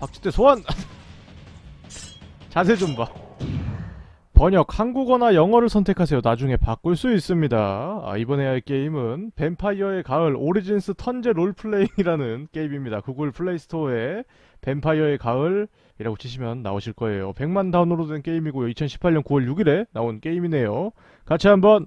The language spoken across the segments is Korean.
박쥐대 소환! 자세 좀 봐. 번역 한국어나 영어를 선택하세요. 나중에 바꿀 수 있습니다. 아, 이번에 할 게임은 뱀파이어의 가을 Origins 턴제 롤플레잉이라는 게임입니다. 구글 플레이스토어에 뱀파이어의 가을이라고 치시면 나오실 거예요. 100만 다운로드된 게임이고요. 2018년 9월 6일에 나온 게임이네요. 같이 한번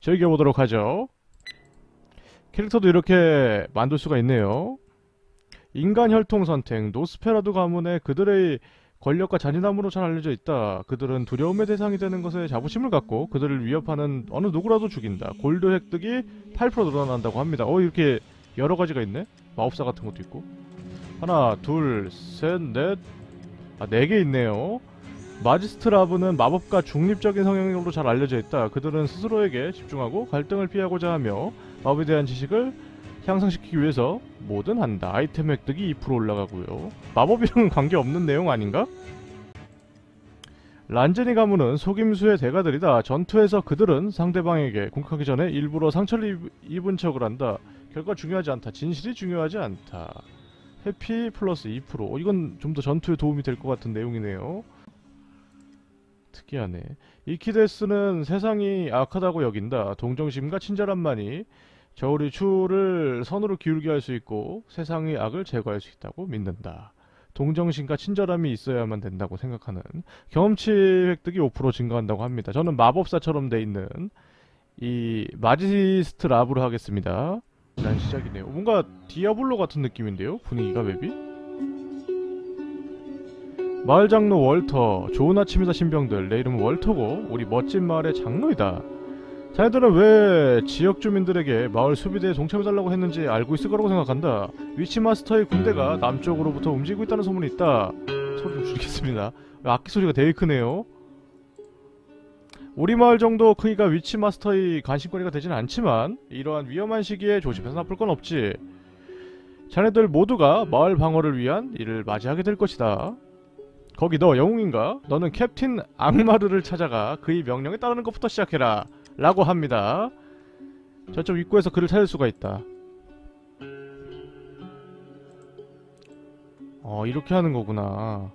즐겨보도록 하죠. 캐릭터도 이렇게 만들 수가 있네요. 인간 혈통 선택, 노스페라두 가문의 그들의 권력과 잔인함으로 잘 알려져 있다. 그들은 두려움의 대상이 되는 것에 자부심을 갖고 그들을 위협하는 어느 누구라도 죽인다. 골드 획득이 8% 늘어난다고 합니다. 어 이렇게 여러 가지가 있네. 마법사 같은 것도 있고. 하나, 둘, 셋, 넷, 아, 네 개 있네요. 마지스트라브는 마법과 중립적인 성향으로 잘 알려져 있다. 그들은 스스로에게 집중하고 갈등을 피하고자 하며 마법에 대한 지식을 향상시키기 위해서 뭐든 한다. 아이템 획득이 2% 올라가고요. 마법이랑은 관계없는 내용 아닌가? 란제니 가문은 속임수의 대가들이다. 전투에서 그들은 상대방에게 공격하기 전에 일부러 상처를 입- 입은 척을 한다. 결과 중요하지 않다. 진실이 중요하지 않다. 해피 플러스 2%. 어, 이건 좀 더 전투에 도움이 될 것 같은 내용이네요. 특이하네. 이키데스는 세상이 악하다고 여긴다. 동정심과 친절함만이 저울이 추를 선으로 기울게 할 수 있고 세상의 악을 제거할 수 있다고 믿는다. 동정심과 친절함이 있어야만 된다고 생각하는 경험치 획득이 5% 증가한다고 합니다. 저는 마법사처럼 돼 있는 이 마지스트 라브로 하겠습니다. 난 시작이네요. 뭔가 디아블로 같은 느낌인데요? 분위기가 맵이? 마을 장로 월터 좋은 아침이다 신병들 내 이름은 월터고 우리 멋진 마을의 장로이다 자네들은 왜 지역 주민들에게 마을 수비대에 동참해달라고 했는지 알고 있을 거라고 생각한다. 위치 마스터의 군대가 남쪽으로부터 움직이고 있다는 소문이 있다. 소리 좀 줄이겠습니다. 악기 소리가 되게 크네요. 우리 마을 정도 크기가 위치 마스터의 관심거리가 되진 않지만 이러한 위험한 시기에 조심해서 나쁠 건 없지. 자네들 모두가 마을 방어를 위한 일을 맞이하게 될 것이다. 거기 너 영웅인가? 너는 캡틴 악마르를 찾아가 그의 명령에 따르는 것부터 시작해라 라고 합니다 저쪽 입구에서 그를 찾을 수가 있다 어 이렇게 하는 거구나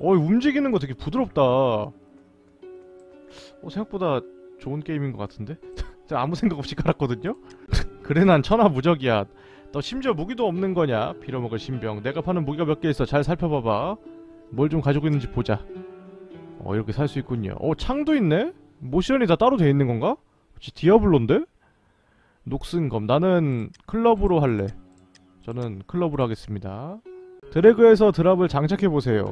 어 움직이는 거 되게 부드럽다 어 생각보다 좋은 게임인 것 같은데? 아무 생각 없이 깔았거든요? 그래 난 천하무적이야 너 심지어 무기도 없는 거냐? 빌어먹을 신병 내가 파는 무기가 몇 개 있어 잘 살펴봐봐 뭘 좀 가지고 있는지 보자. 어 이렇게 살 수 있군요. 어 창도 있네? 모션이 다 따로 돼 있는 건가? 혹시 디아블로인데? 녹슨검 나는 클럽으로 할래. 저는 클럽으로 하겠습니다. 드래그에서 드랍을 장착해 보세요.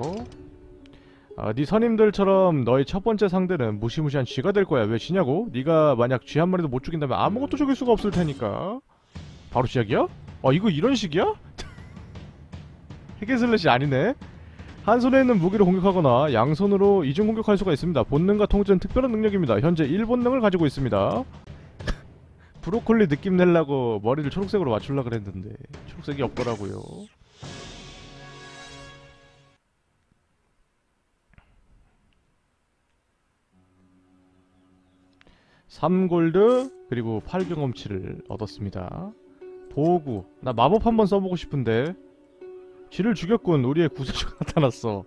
아, 네 선임들처럼 너의 첫 번째 상대는 무시무시한 쥐가 될 거야. 왜 쥐냐고? 네가 만약 쥐 한 마리도 못 죽인다면 아무것도 죽일 수가 없을 테니까. 바로 시작이야? 아 이거 이런 식이야? hack and slash 아니네. 한 손에 있는 무기를 공격하거나 양손으로 이중 공격할 수가 있습니다. 본능과 통제는 특별한 능력입니다. 현재 1본능을 가지고 있습니다. 브로콜리 느낌 내려고 머리를 초록색으로 맞추려고 그랬는데 초록색이 없더라고요. 삼골드 그리고 8경험치를 얻었습니다. 도구 나 마법 한번 써보고 싶은데 쥐를 죽였군. 우리의 구세주가 나타났어.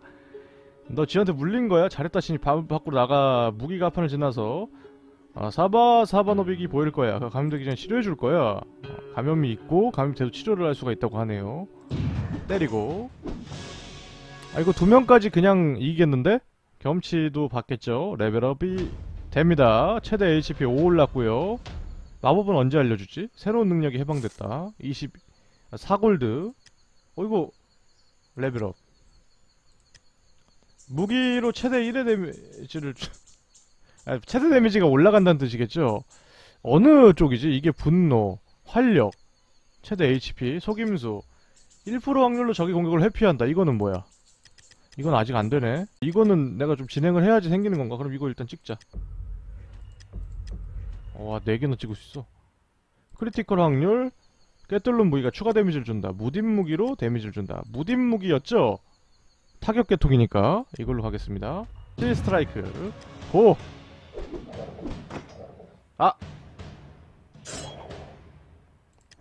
너 쥐한테 물린 거야? 잘했다 바, 밖으로 나가 무기가 판을 지나서 아, 사바 사바노빅이 보일 거야. 그 감염되기 전에 치료해 줄 거야. 어, 감염이 있고 감염돼도 치료를 할 수가 있다고 하네요. 때리고. 아 이거 두 명까지 그냥 이기겠는데? 경험치도 받겠죠. 레벨업이 됩니다. 최대 HP 5 올랐고요. 마법은 언제 알려주지? 새로운 능력이 해방됐다. 20 아, 4골드. 어 이거 레벨업. 무기로 최대 1의 데미지를 주- 아, 최대 데미지가 올라간다는 뜻이겠죠? 어느 쪽이지? 이게 분노, 활력, 최대 HP, 속임수. 1% 확률로 적의 공격을 회피한다. 이거는 뭐야? 이건 아직 안되네. 이거는 내가 좀 진행을 해야지 생기는 건가? 그럼 이거 일단 찍자. 와 4개나 찍을 수 있어. critical 확률 꿰뚫는 무기가 추가 데미지를 준다. 무딘 무기로 데미지를 준다. 무딘 무기였죠? 타격 계통이니까 이걸로 가겠습니다. 실 스트라이크. Go! 아!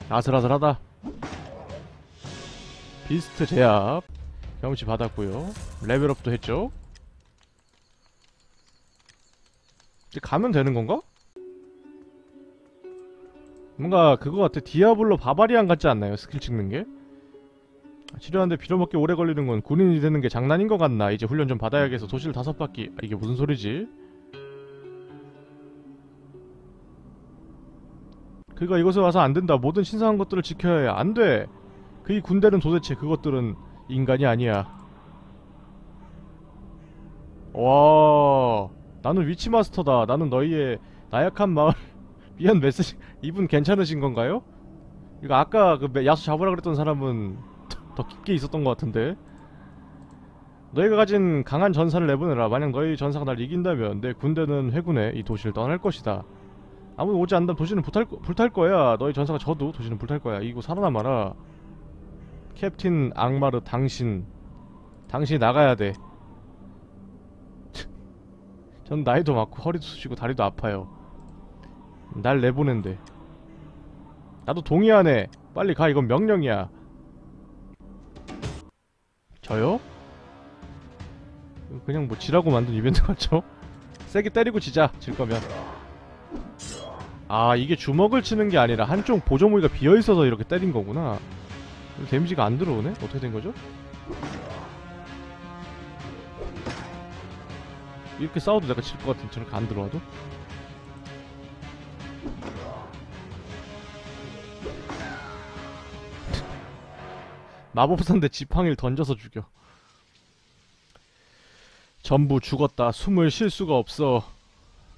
아슬아슬하다. Beast 제압. 경험치 받았고요 레벨업도 했죠 이제 가면 되는 건가? 뭔가 그거 같아. 디아블로 barbarian 같지 않나요? 스킬 찍는 게? 치료하는데 빌어먹기 오래 걸리는 건 군인이 되는 게 장난인 것 같나? 이제 훈련 좀 받아야겠어. 도시를 다섯 바퀴. 아, 이게 무슨 소리지? 그가 이곳에 와서 안 된다. 모든 신성한 것들을 지켜야 해. 안돼. 그이 군대는 도대체 그것들은 인간이 아니야. 와 나는 위치 마스터다. 나는 너희의 나약한 마을 미안 메시지. 이분 괜찮으신 건가요? 이거 아까 그 매- 야수 잡으라 그랬던 사람은 더- 더 깊게 있었던 것 같은데. 너희가 가진 강한 전사를 내보내라. 만약 너희 전사가 날 이긴다면 내 군대는 회군해. 이 도시를 떠날 것이다. 아무도 오지 않는다면 도시는 불탈, 거- 불탈 거야. 너희 전사가 져도 도시는 불탈 거야. 이거 살아남아라. 캡틴 악마르 당신. 당신이 나가야 돼. 전 나이도 많고 허리도 쑤시고 다리도 아파요 날 내보낸대 나도 동의하네 빨리 가 이건 명령이야 저요? 그냥 뭐 지라고 만든 이벤트 같죠? 세게 때리고 지자 질 거면 아 이게 주먹을 치는 게 아니라 한쪽 보조무기가 비어있어서 이렇게 때린 거구나 데미지가 안 들어오네? 어떻게 된 거죠? 이렇게 싸워도 내가 질 것 같은데 저렇게 안 들어와도? 마법사인데 지팡이를 던져서 죽여. 전부 죽었다. 숨을 쉴 수가 없어.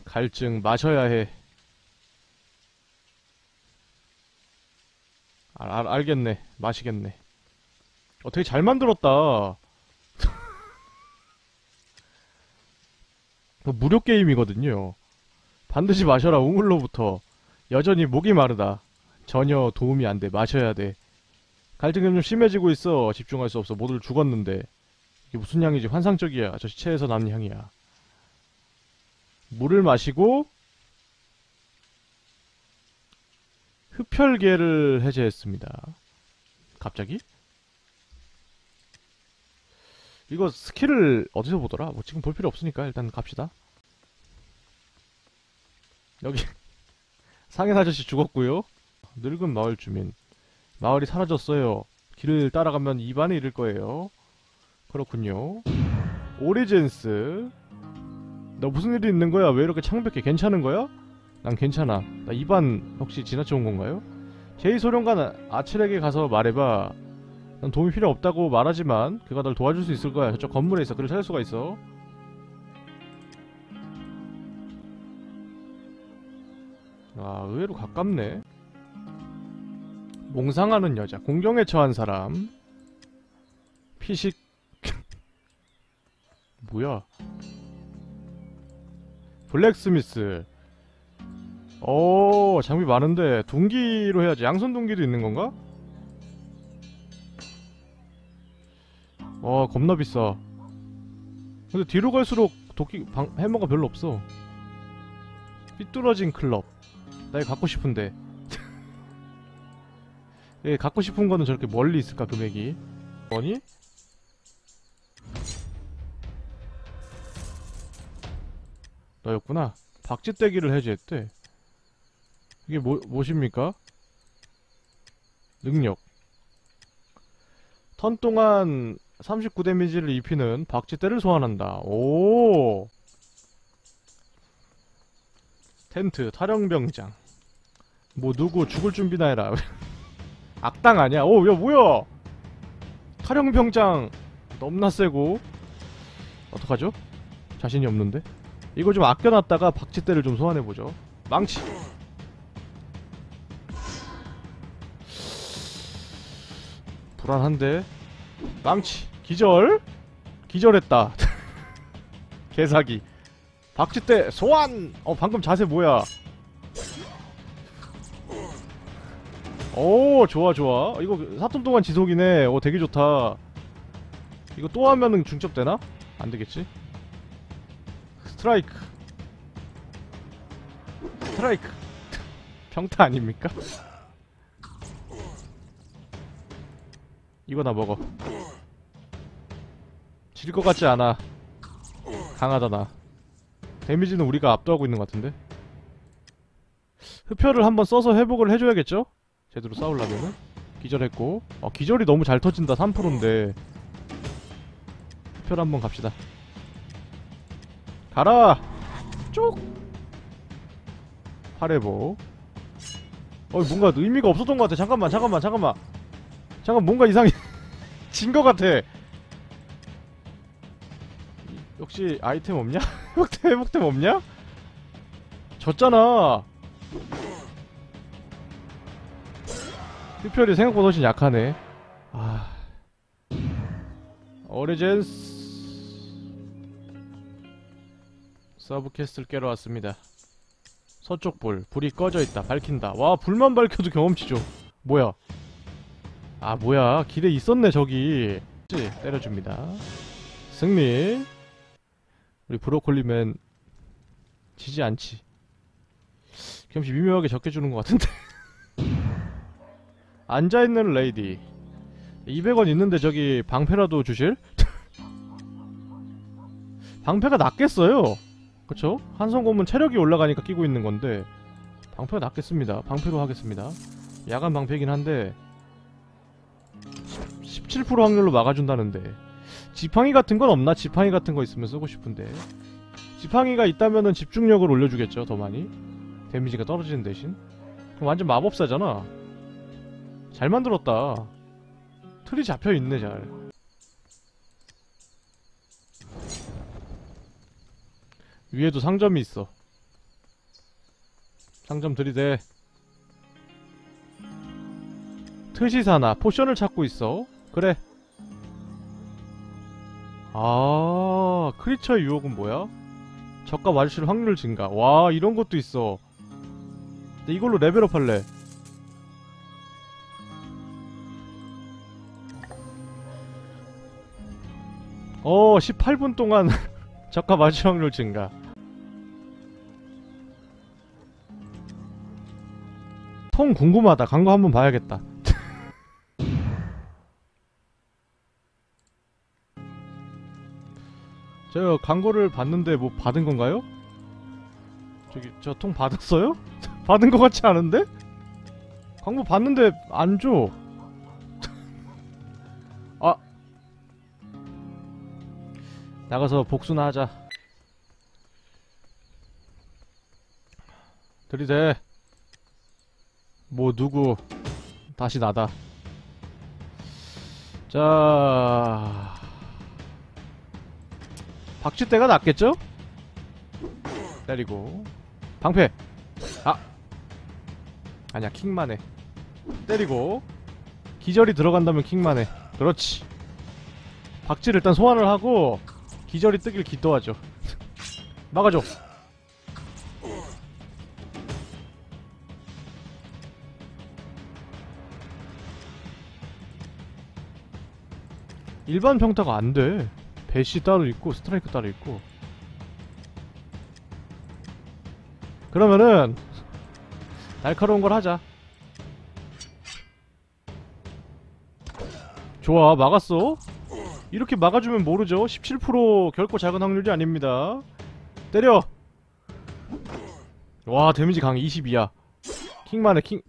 갈증 마셔야 해. 알, 알, 알겠네. 마시겠네. 어 되게 잘 만들었다. 이거 무료 게임이거든요. 반드시 마셔라 우물로부터. 여전히 목이 마르다. 전혀 도움이 안돼. 마셔야 돼 갈증이 좀 심해지고 있어. 집중할 수 없어. 모두 죽었는데. 이게 무슨 향이지? 환상적이야. 저 시체에서 나는 향이야. 물을 마시고 흡혈귀를 해제했습니다. 갑자기? 이거 스킬을 어디서 보더라? 뭐 지금 볼 필요 없으니까 일단 갑시다. 여기 상인 아저씨 죽었고요. 늙은 마을 주민 마을이 사라졌어요. 길을 따라가면 입안에 이를 거예요. 그렇군요. 오리젠스. 너 무슨 일이 있는 거야? 왜 이렇게 창백해? 괜찮은 거야? 난 괜찮아. 나 입안 혹시 지나쳐 온 건가요? 제이 소령관 아칠에게 가서 말해봐. 난 도움이 필요 없다고 말하지만 그가 널 도와줄 수 있을 거야. 저쪽 건물에 있어. 그를 찾을 수가 있어. 아, 의외로 가깝네. 몽상하는 여자, 공경에 처한 사람, 피식, 뭐야? 블랙스미스. 오, 장비 많은데 둥기로 해야지. 양손 둥기도 있는 건가? 와, 겁나 비싸. 근데 뒤로 갈수록 도끼 방, 해머가 별로 없어. 삐뚤어진 클럽. 나 이거 갖고 싶은데. 예, 갖고 싶은 거는 저렇게 멀리 있을까 금액이? 뭐니? 너였구나. 박쥐떼기를 해제했대. 이게 뭐, 무엇입니까? 능력. 턴 동안 39 데미지를 입히는 박쥐떼를 소환한다. 오! 텐트 타령병장. 뭐 누구 죽을 준비나 해라 악당 아니야? 오, 야, 뭐야? 타령병장 넘나 세고. 어떡하죠? 자신이 없는데? 이거 좀 아껴놨다가 박쥐떼를 좀 소환해보죠. 망치. 불안한데? 망치. 기절? 기절했다. 개사기. 박쥐떼 소환! 어 방금 자세 뭐야 오 좋아 좋아. 이거 사통 동안 지속이네. 오 되게 좋다. 이거 또 하면은 중첩되나? 안되겠지? 스트라이크. 스트라이크. 평타 아닙니까? 이거 나 먹어. 질 것 같지 않아. 강하다 나. 데미지는 우리가 압도하고 있는 것 같은데. 흡혈을 한번 써서 회복을 해줘야겠죠? 제대로 싸우려면은? 기절했고. 어, 기절이 너무 잘 터진다 3%인데. 흡혈 한번 갑시다. 가라! 쭉! 8회복 어 뭔가 의미가 없었던 것 같아. 잠깐만 잠깐만 잠깐만. 잠깐 뭔가 이상해. 진 것 같아. 역시 아이템 없냐? 회복템 회복템 없냐? 졌잖아 흡혈이 생각보다 훨씬 약하네. 아. 오리젠스 sub quest를 깨러 왔습니다. 서쪽 불 불이 꺼져 있다 밝힌다. 와 불만 밝혀도 경험치죠. 뭐야? 아 뭐야? 길에 있었네 저기. 찌, 때려줍니다. 승리. 우리 브로콜리맨 지지 않지. 경험치 미묘하게 적게 주는 것 같은데 앉아있는 lady. 200원 있는데 저기 방패라도 주실? 방패가 낫겠어요. 그쵸? 한성검은 체력이 올라가니까 끼고 있는 건데. 방패가 낫겠습니다. 방패로 하겠습니다. 야간 방패긴 한데. 17% 확률로 막아준다는데. 지팡이 같은 건 없나? 지팡이 같은 거 있으면 쓰고 싶은데. 지팡이가 있다면은 집중력을 올려주겠죠 더 많이. 데미지가 떨어지는 대신. 그럼 완전 마법사잖아 잘 만들었다. 틀이 잡혀있네 잘. 위에도 상점이 있어. 상점 들이대. 트시사나 potion을 찾고 있어. 그래. 아 크리처의 유혹은 뭐야? 적과 마주칠 확률 증가. 와 이런 것도 있어. 근데 이걸로 레벨업 할래 어 18분 동안 적과 마주칠 확률 증가 통 궁금하다 광고 한번 봐야겠다 저 광고를 봤는데 뭐 받은 건가요? 저기 저 통 받았어요? 받은 것 같지 않은데? 광고 봤는데 안 줘. 나가서 복수나 하자. 들이대. 뭐 누구 다시 나다. 자. 박쥐대가 낫겠죠? 때리고 방패 아 아니야 킹만 해 때리고 기절이 들어간다면 킹만 해 그렇지 박쥐를 일단 소환을 하고 기절이 뜨길 기도하죠. 막아줘. 일반 평타가 안돼. 배시 따로 있고 스트라이크 따로 있고. 그러면은 날카로운 걸 하자. 좋아 막았어 이렇게 막아주면 모르죠. 17% 결코 작은 확률이 아닙니다. 때려! 와 데미지 강 22야. 킹만해 킹.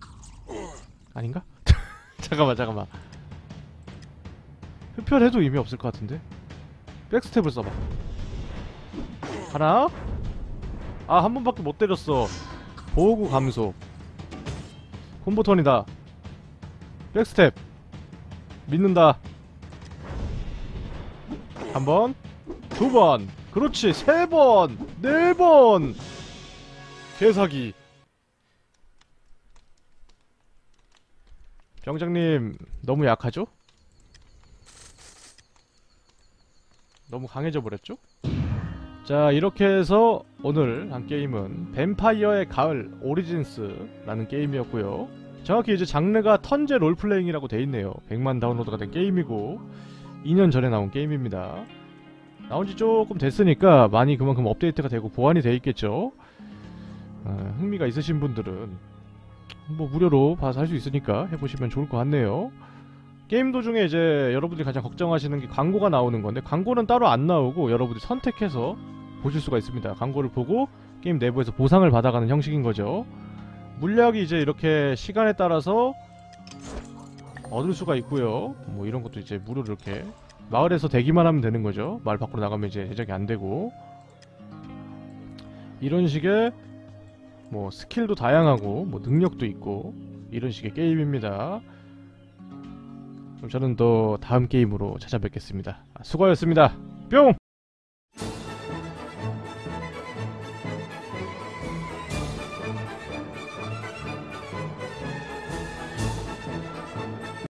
아닌가? 잠깐만 잠깐만. 흡혈해도 의미 없을 것 같은데? 백스텝을 써봐. 하나. 아 한 번밖에 못 때렸어. 보호구 감소. 콤보 턴이다. 백스텝. 믿는다 한 번 두 번 그렇지 세 번 네 번. 개사기. 병장님 너무 약하죠? 너무 강해져 버렸죠? 자 이렇게 해서 오늘 한 게임은 뱀파이어의 가을 오리진스라는 게임이었고요. 정확히 이제 장르가 턴제 롤플레잉이라고 돼 있네요. 100만 다운로드가 된 게임이고 2년 전에 나온 게임입니다 나온 지 조금 됐으니까 많이 그만큼 업데이트가 되고 보완이 돼 있겠죠 어, 흥미가 있으신 분들은 뭐 무료로 봐서 할 수 있으니까 해보시면 좋을 것 같네요 게임 도중에 이제 여러분들이 가장 걱정하시는 게 광고가 나오는 건데 광고는 따로 안 나오고 여러분들이 선택해서 보실 수가 있습니다. 광고를 보고 게임 내부에서 보상을 받아가는 형식인 거죠. 물약이 이제 이렇게 시간에 따라서 얻을 수가 있고요. 뭐 이런 것도 이제 무료로 이렇게 마을에서 대기만 하면 되는 거죠. 마을 밖으로 나가면 이제 제작이 안 되고 이런 식의 뭐 스킬도 다양하고 뭐 능력도 있고 이런 식의 게임입니다. 그럼 저는 또 다음 게임으로 찾아뵙겠습니다. 아, 수고하셨습니다. 뿅!